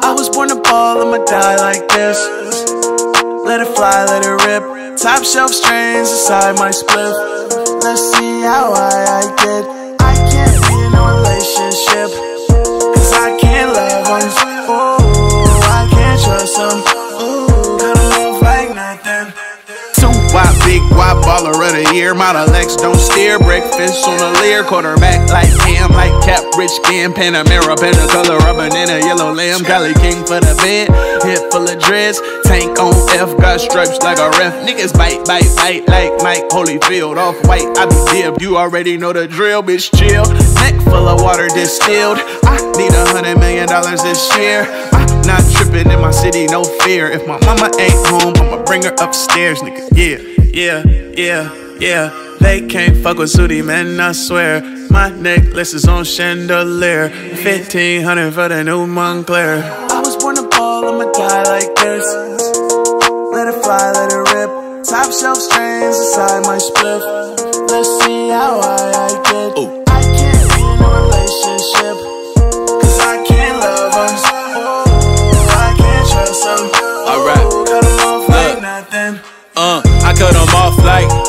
born to ball, I'ma die like this. Let it fly, let it rip. Top shelf strains inside my spliff. Let's see how high I get. I can't be in a relationship. Cause I can't love them. Ooh, I can't trust them. Ooh, 'em off like nothing. Big wide baller of the year. Model X don't steer. Breakfast on a Lear. Quarterback like Cam, like Cap, Rich Cam, Panamera, color, a banana, yellow lamb. Cali King for the bed. Hip full of dreads. Tank on F, got stripes like a ref. Niggas bite, bite, bite like Mike Holyfield. Off white, I be dipped. You already know the drill, bitch. Chill. Neck full of water distilled. I need a hundred million dollars this year. I not tripping in my city, no fear. If my mama ain't home, I'ma bring her upstairs, nigga. Yeah, yeah, yeah, yeah. They can't fuck with Sooty, man, I swear. My necklace is on chandelier. 1500 for the new Moncler. I was born to ball, I'ma die like this. Let it fly, let it rip. Top shelf strains inside my spliff. Let's see how high I get. Ooh. I can't be in a relationship. Cause I can't love. I can't trust them. Alright. Cut off like nothing.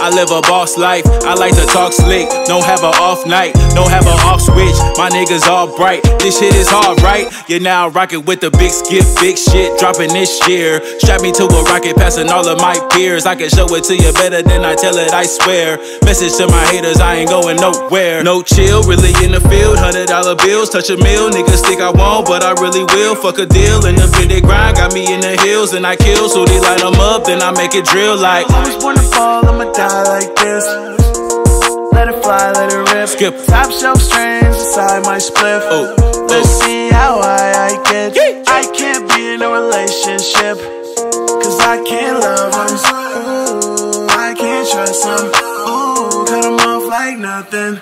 I live a boss life. I like to talk slick, don't have a off night, don't have a off switch. My niggas all bright. This shit is hard, right? You're now rocking with the big skip, big shit dropping this year. Strap me to a rocket, passing all of my peers. I can show it to you better than I tell it, I swear. Message to my haters, I ain't going nowhere. No chill, really in the field. Hundred dollar bills, touch a meal. Niggas think I won't, but I really will. Fuck a deal. And the they grind got me in the hills, and I kill. So they light them up, then I make it drill like. I was born to fall, I'ma die like this. Let it fly, let it rip. Skip. Top shelf strains inside my spliff. Oh, Let's see how high I get. Yeet. I can't be in a relationship. Cause I can't love them. Ooh, I can't trust them. Ooh, cut 'em off like nothing.